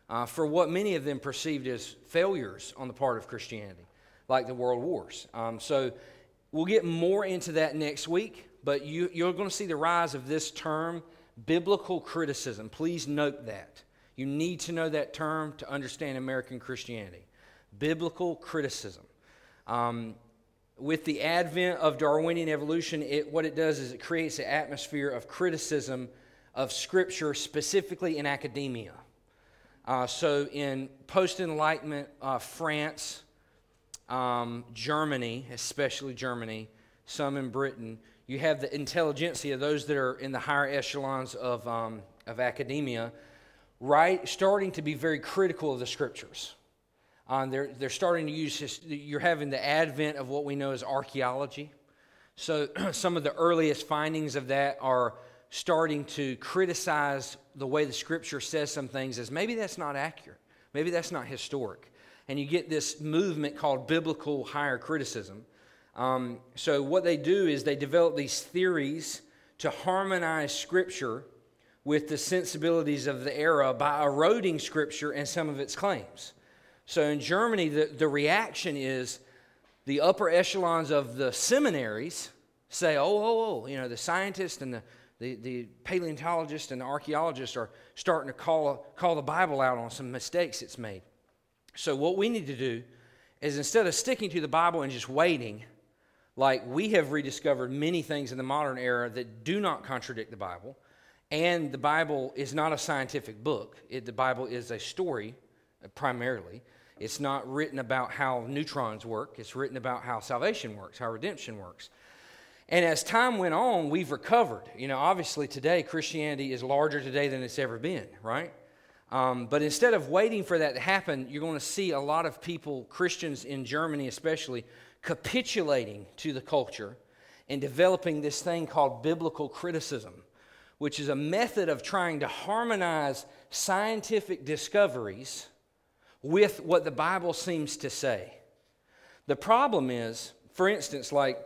Uh, for what many of them perceived as failures on the part of Christianity, like the world wars. Um, so we'll get more into that next week, but you, you're going to see the rise of this term, biblical criticism. Please note that. You need to know that term to understand American Christianity. Biblical criticism. Um, with the advent of Darwinian evolution, it, what it does is it creates an atmosphere of criticism of Scripture, specifically in academia. Uh, so, in post Enlightenment uh, France, um, Germany, especially Germany, some in Britain, you have the intelligentsia, of those that are in the higher echelons of, um, of academia, right, starting to be very critical of the Scriptures. Um, they're, they're starting to use, his, you're having the advent of what we know as archaeology. So some of the earliest findings of that are starting to criticize the way the scripture says some things as maybe that's not accurate. Maybe that's not historic. And you get this movement called biblical higher criticism. Um, so what they do is they develop these theories to harmonize scripture with the sensibilities of the era by eroding scripture and some of its claims. So in Germany, the, the reaction is the upper echelons of the seminaries say, oh, oh, oh, you know, the scientists and the, the, the paleontologists and the archaeologists are starting to call, call the Bible out on some mistakes it's made. So what we need to do is instead of sticking to the Bible and just waiting, like we have rediscovered many things in the modern era that do not contradict the Bible, and the Bible is not a scientific book. It, the Bible is a story uh, primarily. It's not written about how neutrons work, it's written about how salvation works, how redemption works. And as time went on, we've recovered. You know, obviously today, Christianity is larger today than it's ever been, right? Um, but instead of waiting for that to happen, you're going to see a lot of people, Christians in Germany especially, capitulating to the culture and developing this thing called biblical criticism, which is a method of trying to harmonize scientific discoveries with what the Bible seems to say. The problem is, for instance, like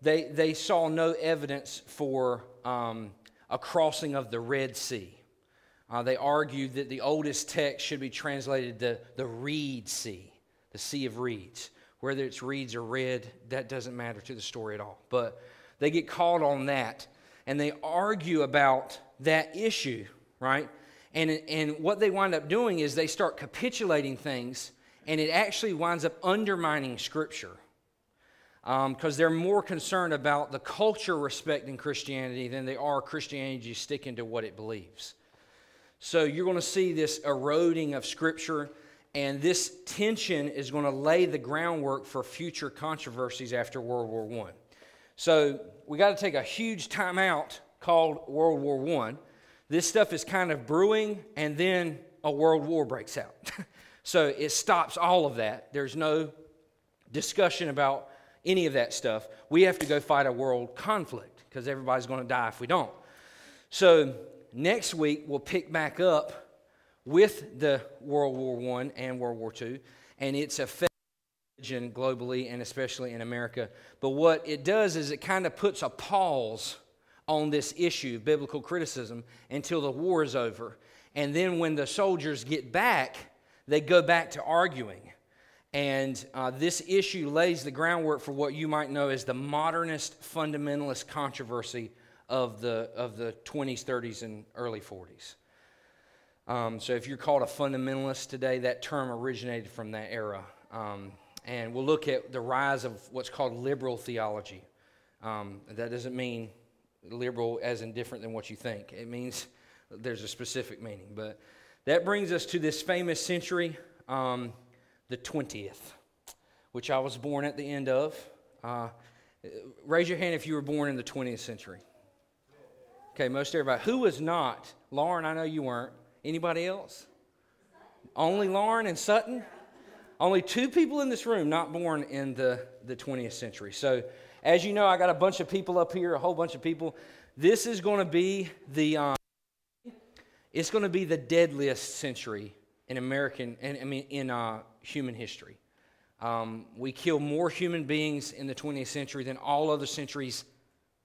they, they saw no evidence for um, a crossing of the Red Sea. Uh, they argued that the oldest text should be translated the, the Reed Sea, the Sea of Reeds. Whether it's reeds or red, that doesn't matter to the story at all. But they get caught on that and they argue about that issue, right? And, and what they wind up doing is they start capitulating things, and it actually winds up undermining Scripture. Because um, they're more concerned about the culture respecting Christianity than they are Christianity sticking to what it believes. So you're going to see this eroding of Scripture, and this tension is going to lay the groundwork for future controversies after World War I. So we got to take a huge timeout called World War I this stuff is kind of brewing, and then a world war breaks out. so it stops all of that. There's no discussion about any of that stuff. We have to go fight a world conflict because everybody's going to die if we don't. So next week, we'll pick back up with the World War I and World War II and its effect globally and especially in America. But what it does is it kind of puts a pause on this issue, of biblical criticism, until the war is over. And then when the soldiers get back, they go back to arguing. And uh, this issue lays the groundwork for what you might know as the modernist fundamentalist controversy of the, of the 20s, 30s, and early 40s. Um, so if you're called a fundamentalist today, that term originated from that era. Um, and we'll look at the rise of what's called liberal theology. Um, that doesn't mean liberal as in different than what you think. It means there's a specific meaning. But that brings us to this famous century, um, the 20th, which I was born at the end of. Uh, raise your hand if you were born in the 20th century. Okay, most everybody. Who was not? Lauren, I know you weren't. Anybody else? Only Lauren and Sutton? Only two people in this room not born in the, the 20th century. So, as you know, I got a bunch of people up here, a whole bunch of people. This is going to be the um, it's going to be the deadliest century in American, and I mean in uh, human history. Um, we kill more human beings in the 20th century than all other centuries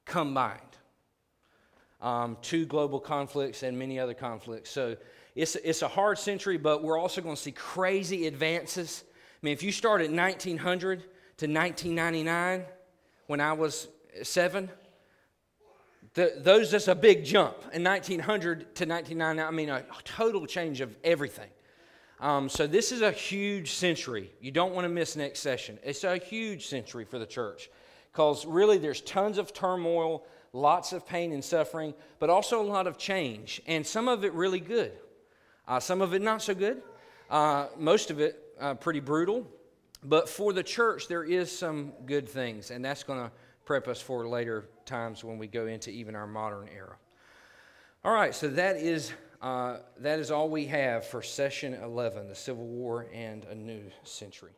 combined. Um, two global conflicts and many other conflicts. So it's, it's a hard century, but we're also going to see crazy advances. I mean, if you start at 1900 to 1999, when I was seven, the, those that's a big jump. In 1900 to 1999, I mean, a total change of everything. Um, so this is a huge century. You don't want to miss next session. It's a huge century for the church because really there's tons of turmoil, lots of pain and suffering, but also a lot of change, and some of it really good. Uh, some of it not so good. Uh, most of it uh, pretty brutal. But for the church, there is some good things, and that's going to prep us for later times when we go into even our modern era. All right, so that is, uh, that is all we have for session 11 the Civil War and a New Century.